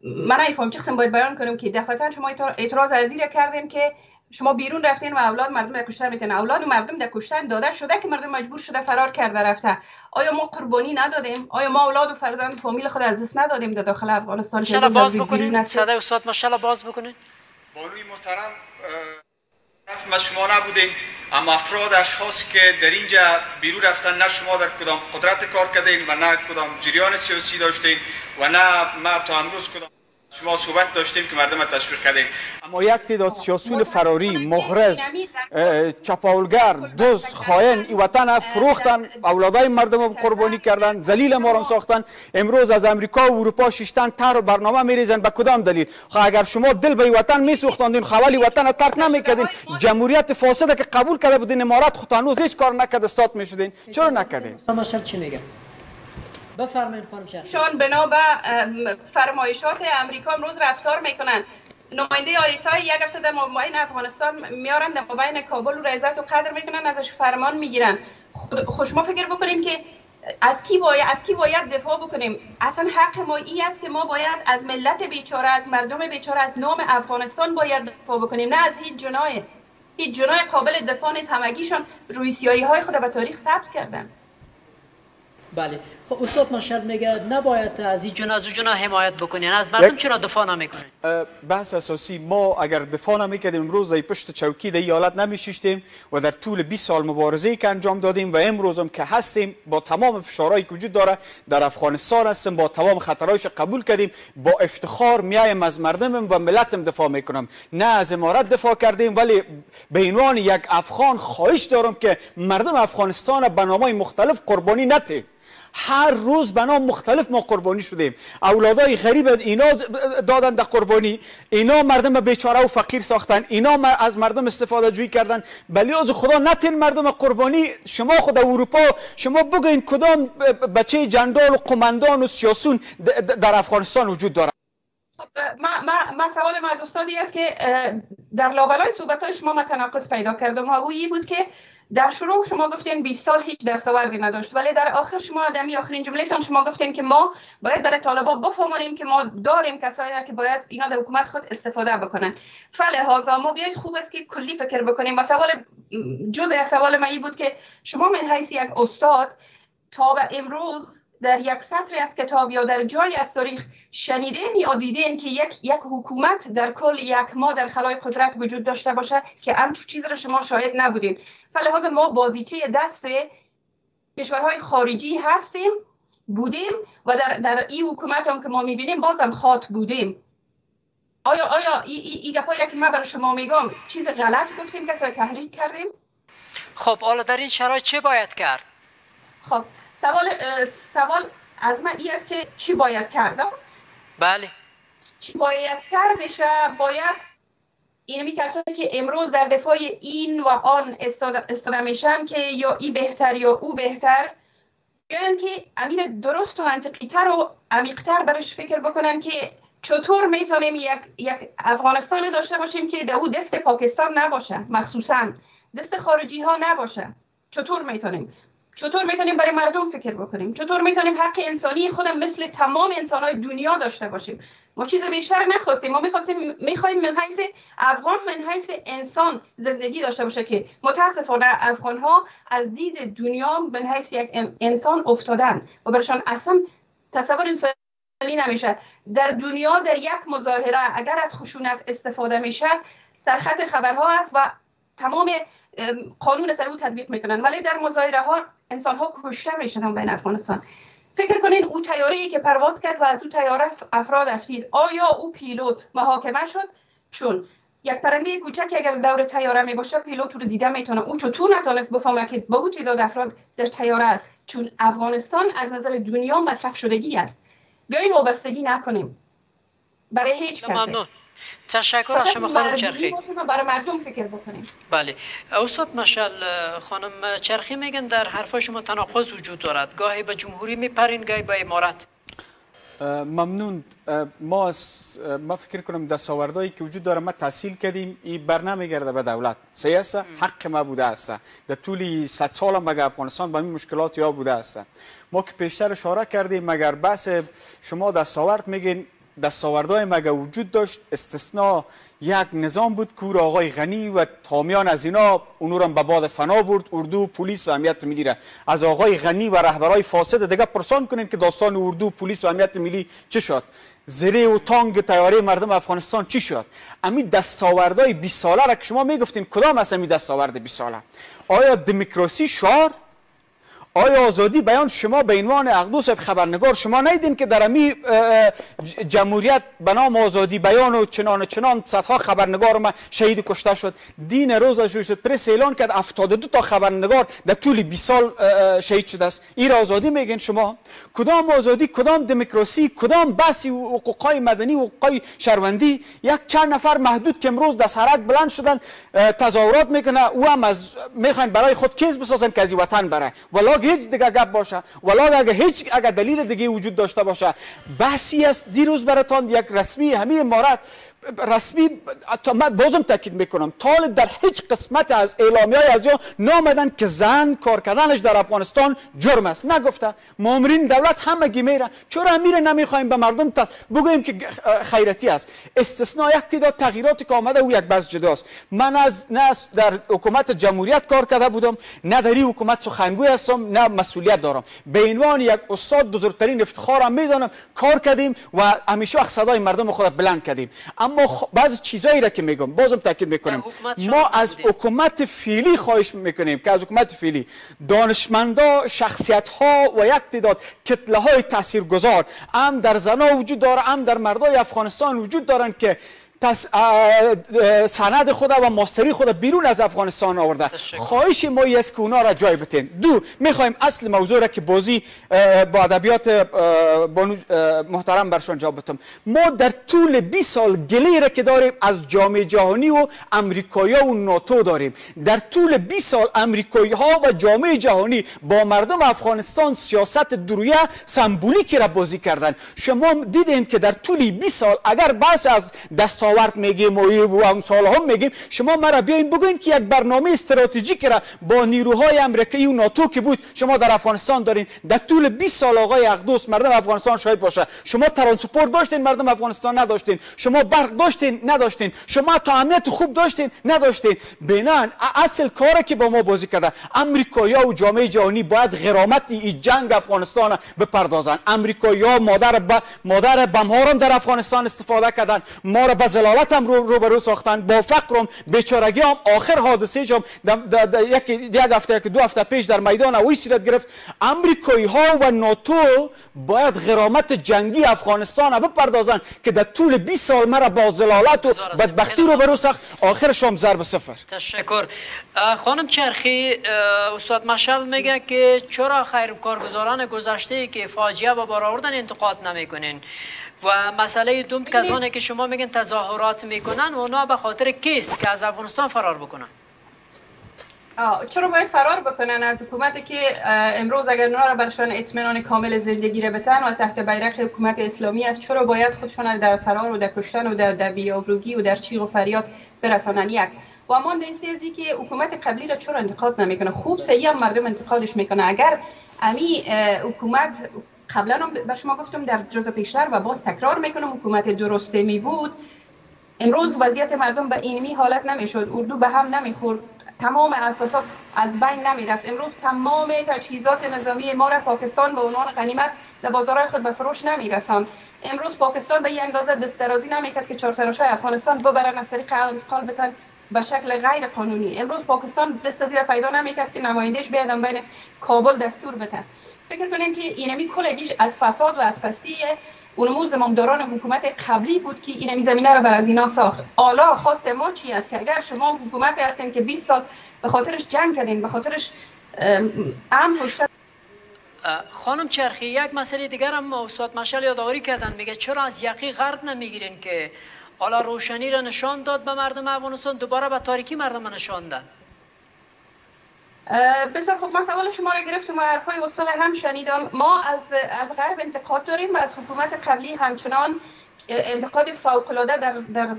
من ایفام چه باید بیان کنم که دفعتا شما اعتراض از کردین که شما بیرون رفتین و اولاد مردم در کشتن میتن. اولاد مردم در کشتن داده شده که مردم مجبور شده فرار کرده رفته. آیا ما قربانی ندادیم؟ آیا ما اولاد و فرزند فامیل خود از دست ندادیم در داخل افغانستان شلا باز بکنین. صدای استاد ماشاءالله باز بکنین. بانوی محترم ما شما نبودیم اما افراد اشخاصی که در اینجا بیرون رفتن نه شما در کدام قدرت کار کردین و نه کدام جریان سیاسی داشتین و نه ما تا امروز کدام شما صحبت داشتیم که مردم تشویق کردیم اما یک تعداد سیاسون فراری مغرض چپاولگر دوز خائن ای وطن فروختن اولادای مردم قربانی کردن ذلیل ما را ساختن. امروز از امریکا و اروپا شیشتن تر و برنامه میریزن. به کدام دلیل؟ خب اگر شما دل به وطن میسوختاندین خولی وطن ترک نمی‌کردین. جمهوریت فاسده که قبول کرده بودین امارات خود هنوز هیچ کار نکرد استاد می‌شدین. چرا نکردین؟ چی میگه بفرمایید خانم شان بنا به فرمایشات امریکا امروز رفتار می‌کنن. نماینده آیسای یک هفته در مابین افغانستان میارن در مابین کابل و عزت و قدر می‌کنن ازش فرمان می‌گیرن. خود خوشما فکر بکنیم که از کی باید از کی باید دفاع بکنیم؟ اصلا حق ما ای است که ما باید از ملت بیچاره از مردم بیچاره از نام افغانستان باید دفاع بکنیم. نه از هیچ جنایه هیچ جنای قابل دفاع نیست. همگیشون روی سیایی های خود به تاریخ ثبت کردن. بله. خب استاد مشهد میگه نباید از این جنا از جنا حمایت بکنین از مردم چرا دفاع نمی‌کنین بحث اساسی ما اگر دفاع نمی‌کردیم امروز در پشت چوکی در ایالت نمیشیشتیم و در طول 20 سال مبارزه که انجام دادیم و امروز هم که هستیم با تمام فشارهایی که وجود داره در افغانستان هستیم با تمام خطرهایش قبول کردیم با افتخار میایم از مردمم و ملتم دفاع می‌کنم. نه از امارت دفاع کردیم ولی به عنوان یک افغان خواهش دارم که مردم افغانستان به نامای مختلف قربانی نته هر روز بنا مختلف ما قربانی شدیم. اولادای غریب اینا دادن در قربانی. اینا مردم بیچاره و فقیر ساختن. اینا از مردم استفاده جویی کردن. بلی از خدا نتین مردم قربانی. شما خود اروپا شما بگین کدام بچه جندال و قماندان و سیاسون در افغانستان وجود داره خب ما, سوال ما از استادی است که در لابلای صحبت های شما تناقض پیدا کردم. و بود که در شروع شما گفتین 20 سال هیچ دستاوردی نداشت ولی در آخر شما آدمی آخرین جمله تان شما گفتین که ما باید برای طالبان بفهمانیم که ما داریم کسایی که باید اینا در حکومت خود استفاده بکنن. فلهذا ما بیاید خوب است که کلی فکر بکنیم. و سوال جزء از سوال من بود که شما من حیث یک استاد تا به امروز در یک سطری از کتاب یا در جای از تاریخ شنیدین یا دیدین که یک یک حکومت در کل یک ما در خلای قدرت وجود داشته باشه که همچون چیز را شما شاهد نبودین. فلحاظ ما بازیچه دست کشورهای خارجی هستیم بودیم و در, در این حکومت هم که ما می‌بینیم بازم خاط بودیم. آیا آیا ای, ای, ای که من برای شما میگم چیز غلط گفتیم که تحریک کردیم؟ خب حالا در این شرایط چه باید کرد؟ خب سوال سوال از من ای است که چی باید کردم بله. چی باید کردش باید اینمی کسانی که امروز در دفاع این و آن استاده میشن که یا ای بهتر یا او بهتر بیان که امیر درست و منطقیتر و عمیقتر برش فکر بکنن که چطور می‌تونیم یک, یک افغانستان داشته باشیم که در او دست پاکستان نباشه مخصوصا دست خارجی ها نباشه. چطور می‌تونیم؟ چطور می‌تونیم برای مردم فکر بکنیم؟ چطور می‌تونیم حق انسانی خودم مثل تمام انسانهای دنیا داشته باشیم؟ ما چیز بیشتر نخواستیم. ما می‌خواستیم می‌خوایم من حیث افغان من حیث انسان زندگی داشته باشه که متاسفانه افغان ها از دید دنیا من حیث یک انسان افتادن و برشان اصلا تصور انسانی نمیشه. در دنیا در یک مظاهره اگر از خشونت استفاده میشه سرخط خبرها است و تمام قانون سر او تطبیق می‌کنن. ولی در مظاهره ها انسان ها کشته میشن بین افغانستان. فکر کنین او تیاره که پرواز کرد و از او تیاره افراد افتید آیا او پیلوت محاکمه شد؟ چون یک پرنده کوچک اگر دور تیاره می باشه پیلوت رو دیده می‌تونه. او چطور نتونست بفهمه که با او تعداد افراد در تیاره است؟ چون افغانستان از نظر دنیا مصرف شدگی است. بیاین وابستگی نکنیم. برای هیچ کسی. تشکر از شما خانم چرخی. برای مردم فکر بکنیم. بله. استاد مشل خانم چرخی میگن در حرف شما تناقض وجود دارد. گاهی به جمهوری میپرین گاهی به امارت. ممنون. ما از ما فکر کنم دستاوردهایی که وجود داره ما تحصیل کردیم. این بر نمیگرده به دولت. سیاست حق ما بوده است. در طول 100 سال مگه افغانستان به این مشکلات یا بوده است؟ ما که پیشتر اشاره کردیم مگر بس شما دستاورد میگین؟ دستاوردهای مگه وجود داشت؟ استثناء یک نظام بود کور آقای غنی و تامیان از اینا اونو را به باد فنا برد اردو پلیس و امنیت ملی را. از آقای غنی و رهبرای فاسد دیگه پرسان کنین که داستان اردو پلیس و امنیت ملی چه شد؟ زره و تانگ تیاره مردم افغانستان چی شد؟ امی دستاوردهای 20 ساله را که شما می‌گفتین کدام است امی دستاورد 20 ساله آیا دموکراسی شعار؟ آیا آزادی بیان شما به عنوان اقدوس خبرنگار شما نیدین که در امی جمهوریت به نام آزادی بیان و چنان و چنان صدها خبرنگار ما شهید کشته شد. دین روز شد. پرس اعلان کرد 72 تا خبرنگار در طول 20 سال شهید شده است. این آزادی میگین شما؟ کدام آزادی کدام دموکراسی کدام بحث حقوقای مدنی و حقوقای شهروندی؟ یک چند نفر محدود که امروز در سرک بلند شدن تظاهرات می‌کنه. او هم از می‌خواین برای خود کیز بسازن که از وطن بره. اگه هیچ دیگه گپ باشه. ولا اگه هیچ اگه دلیل دیگه وجود داشته باشه. بحثی است دیروز براتان یک رسمی همین امارت رسمی تا من بازم تاکید می‌کنم. تال در هیچ قسمت از اعلامی های از نامدن که زن کار کردنش در افغانستان جرم است. نگفته. مامرین دولت همگی میره چرا میره نمی‌خوایم به مردم تست بگوییم که خیرتی است. استثناء یک تعداد تغییراتی که آمده او یک بس جداست. من از نه در حکومت جمهوریت کار کرده بودم نه در این حکومت سخنگوی هستم نه مسئولیت دارم. به عنوان یک استاد بزرگترین افتخارم می‌دانم. کار کردیم و همیشه صدای مردم خود بلند کردیم. بعضی چیزایی را که میگم بازم تاکید می‌کنیم ما از حکومت فعلی خواهش می‌کنیم که از حکومت فعلی دانشمندا شخصیت ها و یک تعداد کتله های تاثیرگذار هم در زنا وجود داره هم در مردای افغانستان وجود دارند که سند خود و ماستری خود بیرون از افغانستان آورده. خواهش ما است که اونا را جای بتین. دو می‌خوایم اصل موضوع را که بازی با ادبیات محترم برشان جا بتم ما در طول 20 سال گلی را که داریم از جامعه جهانی و امریکایی و ناتو داریم. در طول 20 سال امریکایی ها و جامعه جهانی با مردم افغانستان سیاست درویه سمبولیکی را بازی کردن. شما دیدین که در طول 20 سال اگر بحث از دست دستاورد میگیم و امثال هم میگیم. شما مرا بیاین بگوین که یک برنامه استراتژیک را با نیروهای امریکایی و ناتو که بود شما در افغانستان دارین. در طول 20 سال آقای اقدوس مردم افغانستان شاهد باشه. شما ترانسپورت داشتین مردم افغانستان نداشتین. شما برق داشتین نداشتین. شما امنیت خوب داشتین نداشتین. بنان اصل کاری که با ما بازی کرده. امریکایی و جامعه جهانی باید غرامت این جنگ افغانستان بپردازن. امریکایی ها مادر ب... مادر بم در افغانستان استفاده کردن. ما را به زلالت هم رو روبرو ساختن. با فقرم بیچارگی هم آخر حادثه جام یک یک هفته یک دو هفته پیش در میدان اوی صورت گرفت. امریکایی ها و ناتو باید غرامت جنگی افغانستان بپردازن که در طول 20 سال مرا با زلالت و بدبختی روبرو ساخت. آخرش هم ضرب صفر. تشکر. خانم چرخی استاد مشل میگه که چرا خیر کارگزاران گذشته که فاجعه و بار آوردن انتقاد نمی‌کنین؟ و مسئله دوم کسانی که شما میگن تظاهرات می‌کنن اونا به خاطر کیست که از افغانستان فرار بکنن؟ چرا باید فرار بکنن؟ از حکومتی که امروز اگر اونا را برشان اطمینان کامل زندگی را بتن و تحت بیرق حکومت اسلامی است چرا باید خودشان در فرار و در کشتن و در, در بیابروگی و در چیغ و فریاد برسانن؟ یک. و اما این که حکومت قبلی را چرا انتقاد نمی‌کنه؟ خوب سعی هم مردم انتقادش می‌کنه. اگر امی حکومت قبلا هم به شما گفتم در جز پیشتر و باز تکرار می‌کنم حکومت درسته می بود. امروز وضعیت مردم به اینمی حالت نمی‌شد. اردو به هم نمی‌خورد. تمام اساسات از بین نمی‌رفت. امروز تمام تجهیزات نظامی ما را پاکستان به عنوان غنیمت در بازارهای خود به فروش نمیرساند. امروز پاکستان به این اندازه دست درازی نمی‌کرد که چهارتراشای افغانستان ببرن از طریق انتقال بتن به شکل غیر قانونی. امروز پاکستان دست از پیدا نمی‌کرد که نمایندش بیادن بین کابل دستور بده. فکر کنیم که اینمی کلگیش از فساد و از پستی اونمو زمامداران حکومت قبلی بود که اینمی زمینه رو بر از اینا ساخت. حالا خواست ما چی است که اگر شما حکومت هستین که 20 سال به خاطرش جنگ کردین به خاطرش امن خانم چرخی یک مسئله دیگر هم استاد مشل یادآوری کردن. میگه چرا از یقی غرب نمی‌گیرین که حالا روشنی را نشان داد به مردم افغانستان دوباره به تاریکی مردم نشان داد؟ بسیار خوب من سوال شما را گرفتم و حرفای استاد هم شنیدم. ما از از غرب انتقاد داریم و از حکومت قبلی همچنان انتقاد فوق العاده در در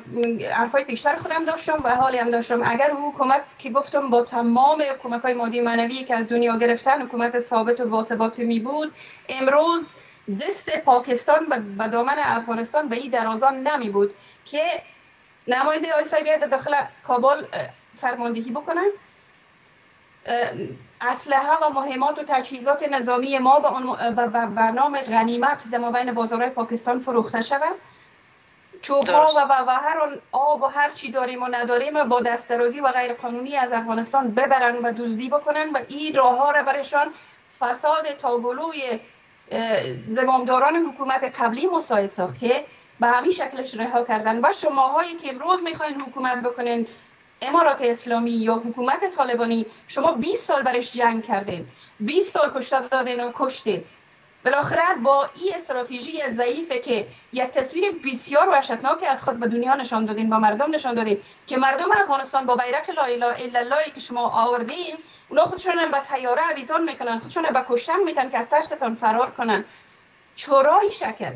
حرفای پیشتر خودم داشتم و حالی هم داشتم. اگر حکومت که گفتم با تمام کمک های مادی معنوی که از دنیا گرفتن حکومت ثابت و باثبات می بود امروز دست پاکستان به دامن افغانستان به این درازان نمی بود که نماینده آیسای بیاید داخل کابل فرماندهی بکنن. اسلحه و مهمات و تجهیزات نظامی ما به برنامه غنیمت در بین بازارهای پاکستان فروخته شود. چوب ها و, و, هر آب و هر چی داریم و نداریم با دسترازی و غیر قانونی از افغانستان ببرن و دزدی بکنن و این راه ها را برشان فساد تاگلوی زمامداران حکومت قبلی مساعد ساخت که به همین شکلش رها کردن. و شماهایی که امروز می‌خواین حکومت بکنین امارات اسلامی یا حکومت طالبانی شما 20 سال برش جنگ کردین. 20 سال کشته دادین و کشتین. بالاخره با این استراتژی ضعیفه که یک تصویر بسیار وحشتناک از خود به دنیا نشان دادین با مردم نشان دادین که مردم افغانستان با بیرق لا اله الا الله که شما آوردین اونا خودشون به تیاره عویزان می‌کنن خودشون به کشتن میتن که از ترستان فرار کنن. چرایی شکل.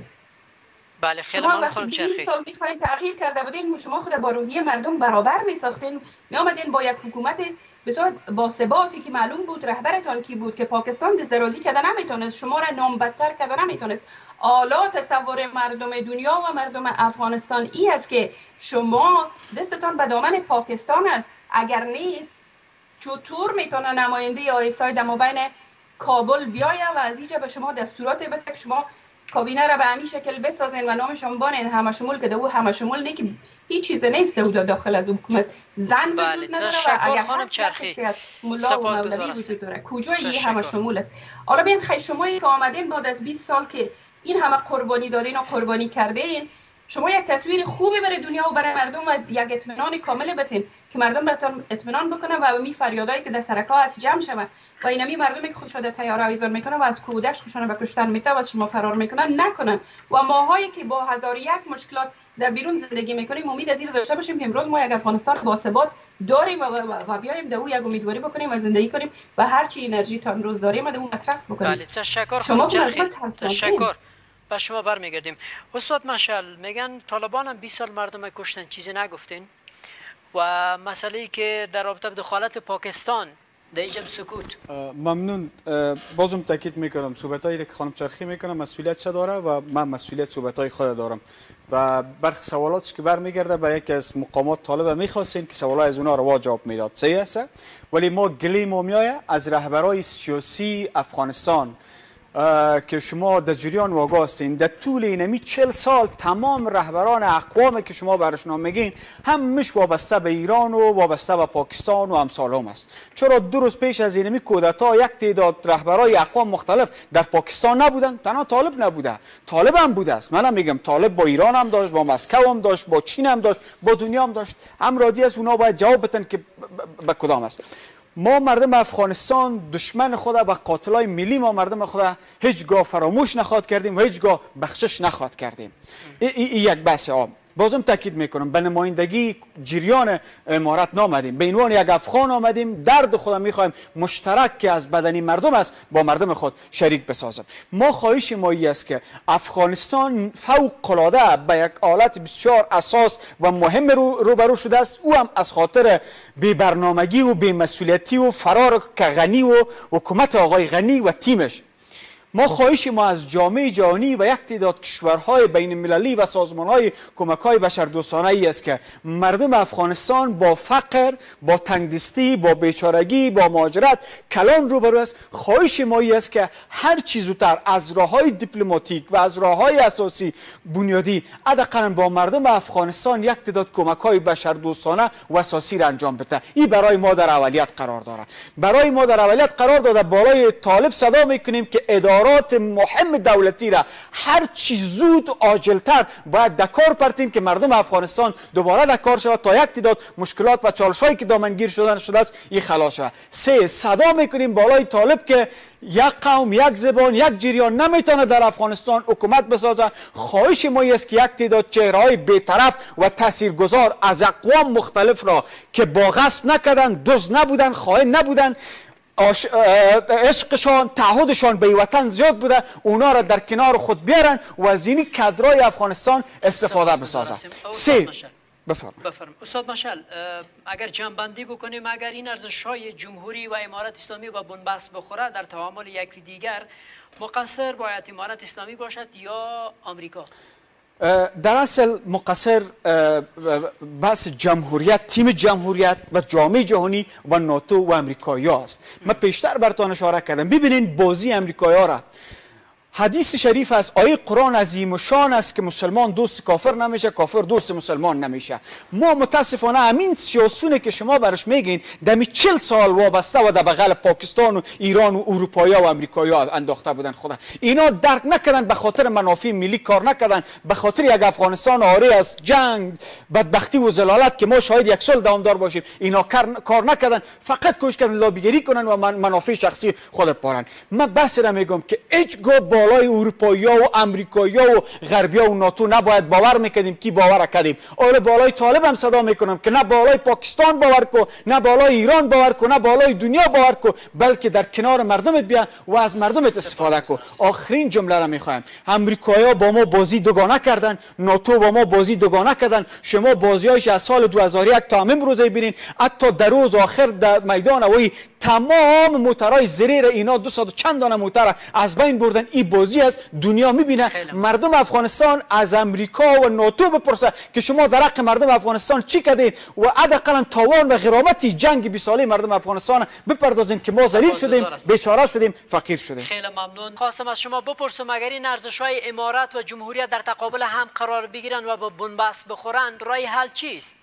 بله خیلی شما وقتی 20 سال می‌خواین تغییر کرده بودین شما خود با روحیه مردم برابر میساختین. می آمدین با یک حکومت بسیار با ثباتی که معلوم بود رهبرتان کی بود که پاکستان دسترازی کرده نمی‌تونست شما را نام بدتر کرده نمی‌تونست. حالا تصور مردم دنیا و مردم افغانستان ای است که شما دستتان به دامن پاکستان است. اگر نیست چطور می‌تونه نماینده آیسای در مبین کابل بیاید و از اینجا به شما دستورات بده که شما کابینه را به همین شکل بسازین و نامشون بانین. همه شمول که او همه شمول نه که هیچ چیز نیست او داخل از حکومت. زن بله. وجود نداره و اگر هست چرخی. از ملا و مولوی وجود داره. کجا این همه شمول است؟ حالا بین خیلی شما که آمدین بعد از 20 سال که این همه قربانی دادین و قربانی کردین شما یک تصویر خوبی برای دنیا و برای مردم و یک اطمینان کامل بتین که مردم بهتون اطمینان بکنن و می فریادایی که در سرکا از جمع شود و اینمی مردمی که خودشون در تیاره آویزان می‌کنن و از کودش خودشون به کشتن میته و از شما فرار می‌کنن نکنن. و ماهایی که با هزار یک مشکلات در بیرون زندگی می‌کنیم امید از این داشته باشیم که امروز ما یک افغانستان با ثبات داریم و, و, و بیایم در او یک امیدواری بکنیم و زندگی کنیم. و هر چی انرژی تا امروز داریم در اون مصرف بکنیم. بله تشکر شما تشکر. به شما برمیگردیم. استاد مشل میگن طالبان هم 20 سال مردم کشتن چیزی نگفتین. و مسئله که در رابطه به دخالت پاکستان در سکوت. ممنون. بازم تاکید می‌کنم. صحبت هایی که خانم چرخی می‌کنم. مسئولیت چه داره و من مسئولیت صحبت های خود دارم. و برخ سوالاتش که برمیگرده به یکی از مقامات طالب می‌خواستین که سوالات از اونا رو جواب می‌داد. صحیح است؟ ولی ما گلیم و میایه از رهبرای سیاسی افغانستان. که شما در جریان واقع هستین. در طول اینمی چل سال تمام رهبران اقوامی که شما برش نام میگین همش وابسته به ایران و وابسته به پاکستان و امثال هم است چرا دو روز پیش از اینمی کودتا یک تعداد رهبرای اقوام مختلف در پاکستان نبودن؟ تنها طالب نبوده. طالب هم بوده است. منم میگم طالب با ایران هم داشت با مسکو هم داشت با چین هم داشت با دنیا هم داشت. هم راضی از اونا باید جواب بتن که به کدام است. ما مردم افغانستان دشمن خود و قاتلای ملی ما مردم خود هیچگاه فراموش نخواد کردیم و هیچگاه بخشش نخواد کردیم. این یک بحث عام. بازم تاکید می‌کنم. به نمایندگی جریان امارت نامدیم. به عنوان یک افغان آمدیم. درد خودم می‌خوایم مشترک که از بدنی مردم است با مردم خود شریک بسازم. ما خواهش ما است که افغانستان فوق العاده به یک حالت بسیار اساس و مهم رو روبرو شده است. او هم از خاطر بی برنامگی و بی مسئولیتی و فرار که غنی و حکومت آقای غنی و تیمش ما خواهش ما از جامعه جهانی و یک تعداد کشورهای بین المللی و سازمانهای کمک های بشر دوستانه ای است که مردم افغانستان با فقر با تنگدستی با بیچارگی با مهاجرت کلان روبرو است. خواهش ما ای است که هر چیز زودتر از راه های دیپلماتیک و از راه های اساسی بنیادی حداقل با مردم افغانستان یک تعداد کمک های بشر دوستانه و اساسی را انجام بده. این برای ما در اولیت قرار داره برای ما در اولیت قرار داده بالای طالب صدا می‌کنیم که اداره قرارات مهم دولتی را هر چی زود آجلتر باید دکار پرتیم که مردم افغانستان دوباره دکار شود تا یک تعداد مشکلات و چالشایی که دامنگیر شدن شده است این خلاص شود. سه صدا می‌کنیم بالای طالب که یک قوم یک زبان یک جریان نمی‌تونه در افغانستان حکومت بسازه خواهش ما است که یک تعداد چهره های بیطرف و تاثیرگذار از اقوام مختلف را که با غصب نکردن دوز نبودن خواهی نبودن آش... عشقشان تعهدشان به وطن زیاد بوده اونا را در کنار خود بیارن و از اینی کدرای افغانستان استفاده بسازن. سه بفرم. بفرم. استاد مشل. اگر جنبندی بکنیم اگر این ارزش های جمهوری و امارت اسلامی با بنبست بخوره در تعامل یک دیگر مقصر باید امارت اسلامی باشد یا آمریکا؟ در اصل مقصر بحث جمهوریت تیم جمهوریت و جامعه جهانی و ناتو و امریکایی است. من پیشتر برتان اشاره کردم. ببینین بازی امریکایی را. حدیث شریف است آیه قرآن عظیم و شان است که مسلمان دوست کافر نمیشه کافر دوست مسلمان نمیشه. ما متاسفانه همین سیاسونه که شما برش میگین دمی چل سال وابسته و در بغل پاکستان و ایران و اروپایی و امریکایی ها انداخته بودن. خدا اینا درک نکردن به خاطر منافع ملی کار نکردن به خاطر یک افغانستان آری از جنگ بدبختی و زلالت که ما شاید یک سال دوامدار باشیم. اینا کار نکردن فقط کوشش کردن لابیگری کنن و منافع شخصی خود پارن من بس میگم که هیچ با بالای اروپایی و امریکایی و غربی و ناتو نباید باور می‌کردیم کی باور کردیم. اول بالای طالب هم صدا می‌کنم که نه بالای پاکستان باور کو نه بالای ایران باور کو نه بالای دنیا باور کو بلکه در کنار مردمت بیا و از مردمت استفاده کو. آخرین جمله را می‌خوایم. امریکایی با ما بازی دوگانه کردن ناتو با ما بازی دوگانه کردن. شما بازیایش از سال 2001 تا امروز ببینین. حتی در روز آخر در میدان اوی تمام موترهای زریر اینا دو و چند دانه موتر از بین بردن. این بازی است دنیا می‌بینه. مردم افغانستان از امریکا و ناتو بپرسه که شما در حق مردم افغانستان چی کردین و حداقل تاوان و غرامت جنگ 20 ساله مردم افغانستان بپردازین که ما ذلیل شدیم بیچاره شدیم فقیر شدیم. خیلی ممنون. خواستم از شما بپرسم اگر این ارزش های امارات و جمهوریت در تقابل هم قرار بگیرن و با بنبست بخورن رای حل چیست؟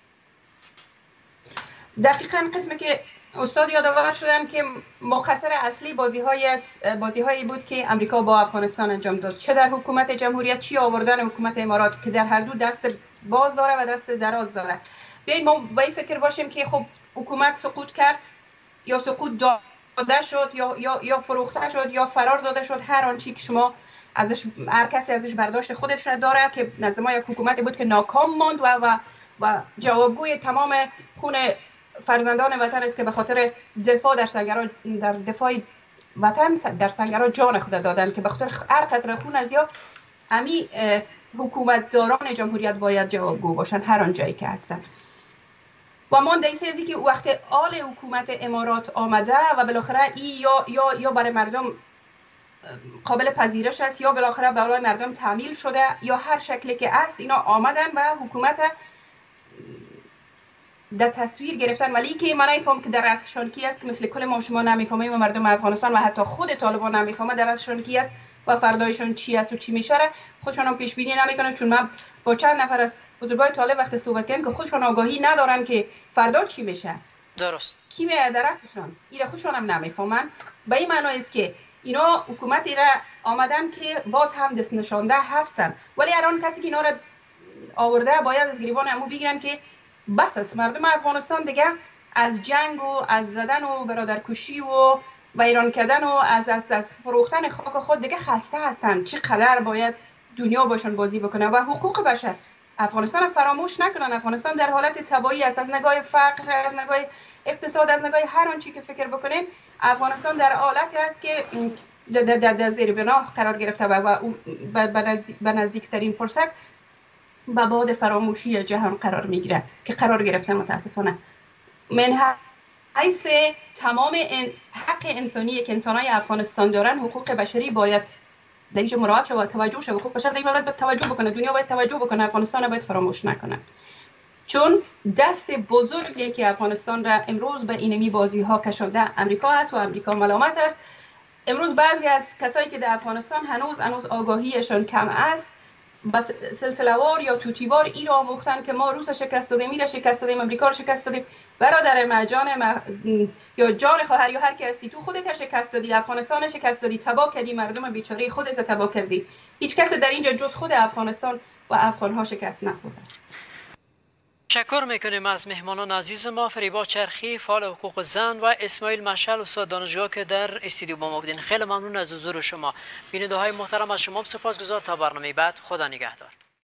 دقیقا قسمی که استاد یادآور شدن که مقصر اصلی بازی های بازی هایی بود که امریکا با افغانستان انجام داد. چه در حکومت جمهوریت چی آوردن حکومت امارات که در هر دو دست باز داره و دست دراز داره. بیایید ما به فکر باشیم که خب حکومت سقوط کرد یا سقوط داده شد یا یا یا فروخته شد یا فرار داده شد هر آنچی که شما ازش هر کسی ازش برداشت خودش را داره که نزد ما یک حکومتی بود که ناکام ماند و و, و جوابگوی تمام خون فرزندان وطن است که به خاطر دفاع در سنگرها در دفاع وطن در سنگرها جان خود دادن که به خاطر هر قطره خون از یا امی حکومتداران جمهوریت باید جوابگو باشن هر آن جایی که هستن. و ما دیسه ازی که وقت آل حکومت امارات آمده و بالاخره ای یا, یا, یا برای مردم قابل پذیرش است یا بالاخره برای مردم تعمیل شده یا هر شکلی که است اینا آمدن و حکومت در تصویر گرفتن ولی که من نمیفهم که در ازشان کی است که مثل کل ما شما نمی‌فهمیم و مردم افغانستان و حتی خود طالبان نمی‌فهمه در ازشان کی است و فردایشان چی است و چی میشه خودشان هم پیش بینی نمی‌کنن. چون من با چند نفر از بزرگای طالب وقت صحبت کردم که خودشان آگاهی ندارن که فردا چی میشه. درست. کی می در ازشان اینا خودشان هم نمی‌فهمن. به این معنی است که اینا حکومتی را آمدن که باز هم دست نشانده هستن. ولی الان کسی که اینا را آورده باید از گریبان امو بگیرن که بس است مردم افغانستان دیگه از جنگ و از زدن و برادرکشی و ویران کردن و از, از, از فروختن خاک خود دیگه خسته هستند چقدر باید دنیا باشون بازی بکنه و حقوق بشر. افغانستان فراموش نکنن. افغانستان در حالت تبایی است. از نگاه فقر از نگاه اقتصاد از نگاه هر آنچه که فکر بکنین افغانستان در حالتی است که در زیر بنا قرار گرفته و به نزدیکترین فرصت به بعد فراموشی جهان قرار می‌گیره که قرار گرفته متاسفانه. من حیث تمام حق انسانی که انسان های افغانستان دارن حقوق بشری باید اینجا مراعات شود توجه شود. حقوق بشر دیگه باید توجه بکنه. دنیا باید توجه بکنه. افغانستان باید فراموش نکنه. چون دست بزرگی که افغانستان را امروز به اینمی بازی ها کشانده امریکا است و امریکا ملامت است. امروز بعضی از کسایی که در افغانستان هنوز هنوز آگاهیشان کم است بس سلسلوار یا توتیوار ای را آموختن که ما روس شکست دادیم ای را شکست دادیم امریکا را شکست دادیم. برادر مجان یا جان خواهر یا هر کی هستی تو خودت شکست دادی افغانستان شکست دادی تباه کردی مردم بیچاره خودت تباه کردی. هیچ کس در اینجا جز خود افغانستان و افغان ها شکست نخوردن تشکر می‌کنیم از مهمانان عزیز ما فریبا چرخی فعال حقوق زن و اسماعیل مشل استاد دانشگاه که در استودیو با ما بودین. خیلی ممنون از حضور شما. بیننده های محترم از شما سپاسگزار تا برنامه بعد. خدا نگهدار.